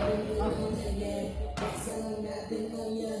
Ang mga sige, pasalan natin ang yan